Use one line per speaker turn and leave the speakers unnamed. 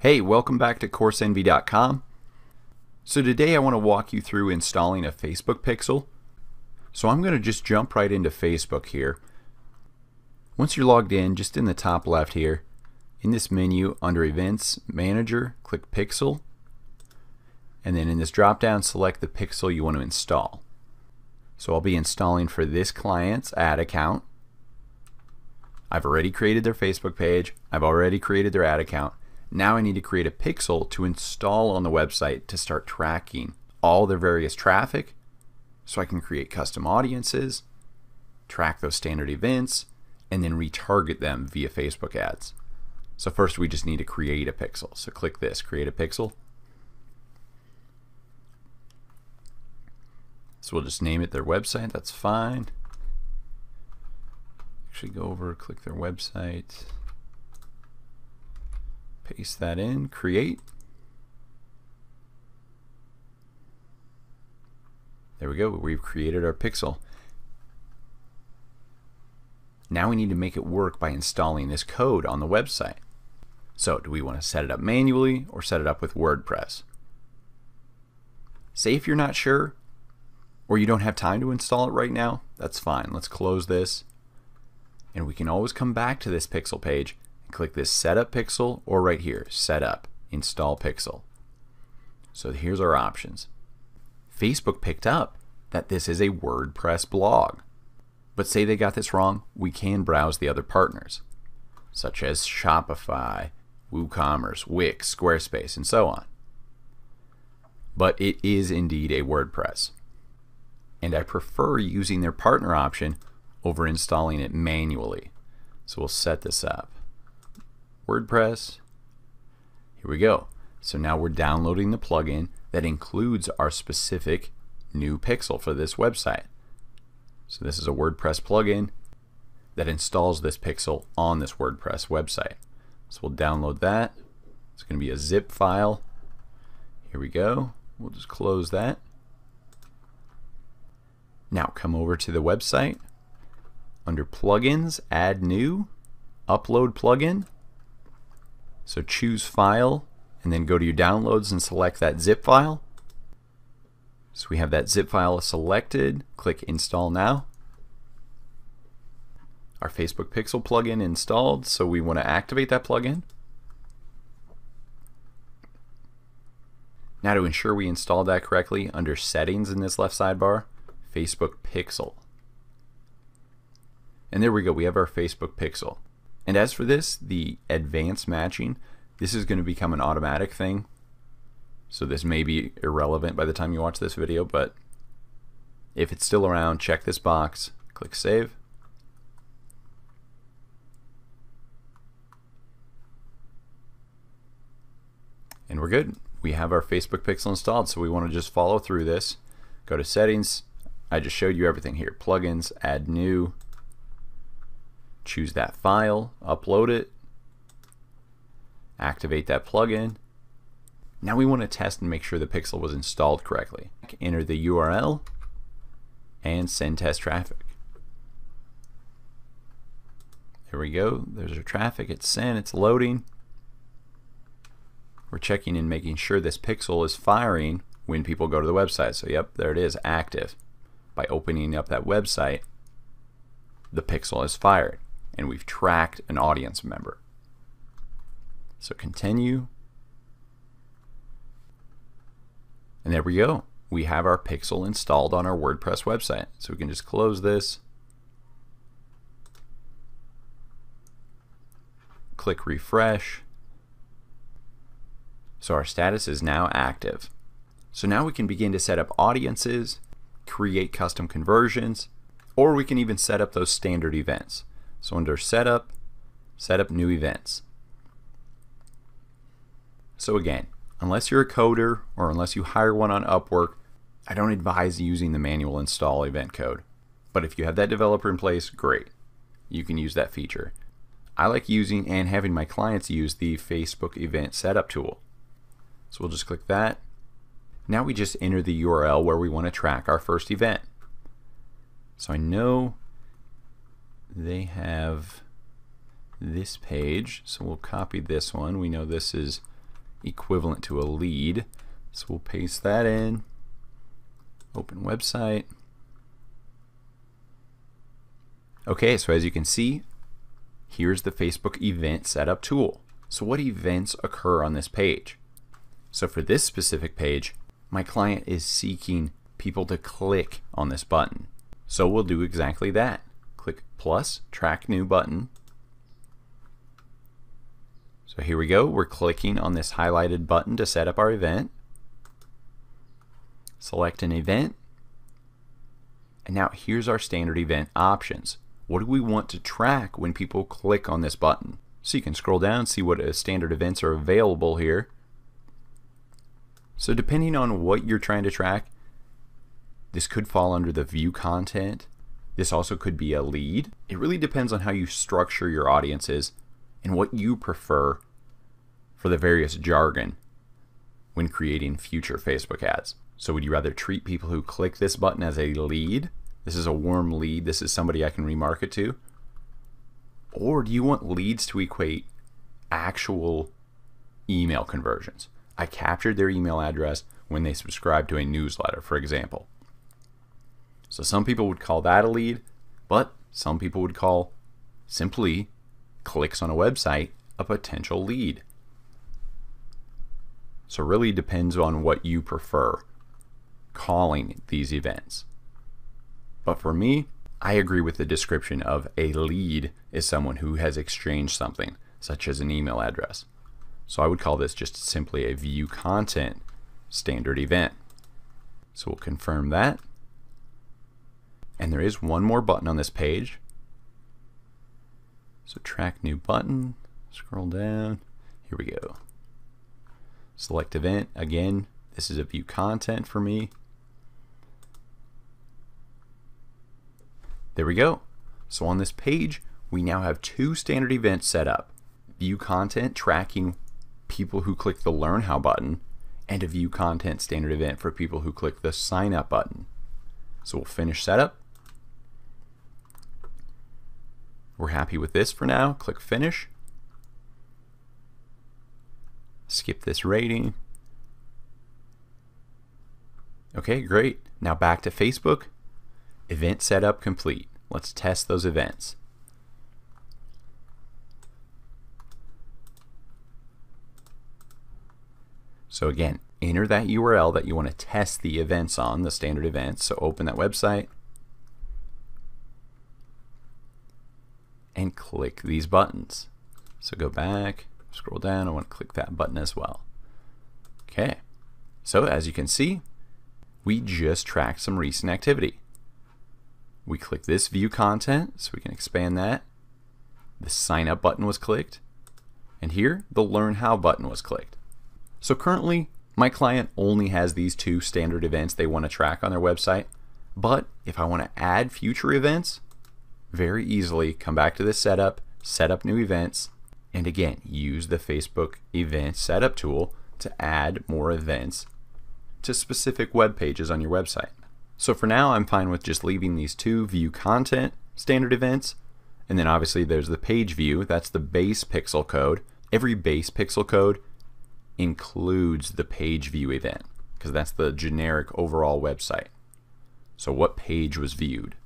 Hey, welcome back to CourseEnvy.com. So today I want to walk you through installing a Facebook pixel. So I'm going to just jump right into Facebook here. Once you're logged in, just in the top left here, in this menu under Events Manager, click Pixel. And then in this drop down, select the pixel you want to install. So I'll be installing for this client's ad account. I've already created their Facebook page. I've already created their ad account. Now I need to create a pixel to install on the website to start tracking all their various traffic so I can create custom audiences, track those standard events, and then retarget them via Facebook ads. So first we just need to create a pixel. So click this, create a pixel. So we'll just name it their website, that's fine. Actually go over, click their website. Paste that in, create. There we go, we've created our pixel. Now we need to make it work by installing this code on the website. So do we want to set it up manually or set it up with WordPress? Say if you're not sure or you don't have time to install it right now, that's fine. Let's close this and we can always come back to this pixel page click this setup pixel or right here setup install pixel. So here's our options. Facebook picked up that this is a WordPress blog but say they got this wrong we can browse the other partners such as Shopify WooCommerce Wix Squarespace and so on. But it is indeed a WordPress and I prefer using their partner option over installing it manually. So we'll set this up WordPress. Here we go. So now we're downloading the plugin that includes our specific new pixel for this website. So this is a WordPress plugin that installs this pixel on this WordPress website. So we'll download that. It's going to be a zip file. Here we go. We'll just close that. Now come over to the website. Under plugins, add new, upload plugin. So choose file and then go to your downloads and select that zip file. So we have that zip file selected. Click install now. Our Facebook Pixel plugin installed, so we want to activate that plugin. Now to ensure we installed that correctly, under settings in this left sidebar, Facebook Pixel. And there we go, we have our Facebook Pixel. And as for this, the advanced matching, this is going to become an automatic thing. So this may be irrelevant by the time you watch this video, but if it's still around, check this box, click Save. And we're good. We have our Facebook Pixel installed, so we want to just follow through this. Go to Settings. I just showed you everything here. Plugins, Add New, choose that file, upload it, activate that plugin. Now we want to test and make sure the pixel was installed correctly. Enter the URL and send test traffic. There we go. There's our traffic. It's sent. It's loading. We're checking and making sure this pixel is firing when people go to the website. So yep, there it is, active. By opening up that website, the pixel is fired and we've tracked an audience member. So continue. And there we go. We have our pixel installed on our WordPress website. So we can just close this. Click refresh. So our status is now active. So now we can begin to set up audiences, create custom conversions, or we can even set up those standard events. So under Setup, Set up new events. So again, unless you're a coder or unless you hire one on Upwork, I don't advise using the manual install event code. But if you have that developer in place, great. You can use that feature. I like using and having my clients use the Facebook event setup tool. So we'll just click that. Now we just enter the URL where we want to track our first event. So I know they have this page. So we'll copy this one. We know this is equivalent to a lead. So we'll paste that in. Open website. Okay, so as you can see, here's the Facebook event setup tool. So what events occur on this page? So for this specific page, my client is seeking people to click on this button. So we'll do exactly that. Click plus, track new button. So here we go. We're clicking on this highlighted button to set up our event. Select an event. And now here's our standard event options. What do we want to track when people click on this button? So you can scroll down, and see what uh, standard events are available here. So depending on what you're trying to track, this could fall under the view content. This also could be a lead. It really depends on how you structure your audiences and what you prefer for the various jargon when creating future Facebook ads. So would you rather treat people who click this button as a lead? This is a warm lead. This is somebody I can remarket to. Or do you want leads to equate actual email conversions? I captured their email address when they subscribed to a newsletter, for example. So some people would call that a lead, but some people would call simply clicks on a website a potential lead. So really depends on what you prefer calling these events. But for me, I agree with the description of a lead is someone who has exchanged something, such as an email address. So I would call this just simply a view content standard event. So we'll confirm that. And there is one more button on this page. So track new button, scroll down, here we go. Select event, again, this is a view content for me. There we go. So on this page, we now have two standard events set up. View content tracking people who click the Learn How button, and a view content standard event for people who click the Sign Up button. So we'll finish setup. We're happy with this for now. Click Finish. Skip this rating. Okay, great. Now back to Facebook. Event setup complete. Let's test those events. So again, enter that URL that you want to test the events on, the standard events. So open that website and click these buttons. So go back, scroll down, I want to click that button as well. Okay, so as you can see, we just tracked some recent activity. We click this view content, so we can expand that. The sign up button was clicked. And here, the learn how button was clicked. So currently, my client only has these two standard events they want to track on their website. But if I want to add future events, very easily come back to this setup, set up new events, and again, use the Facebook event setup tool to add more events to specific web pages on your website. So for now, I'm fine with just leaving these two view content standard events. And then obviously there's the page view. That's the base pixel code. Every base pixel code includes the page view event because that's the generic overall website. So what page was viewed?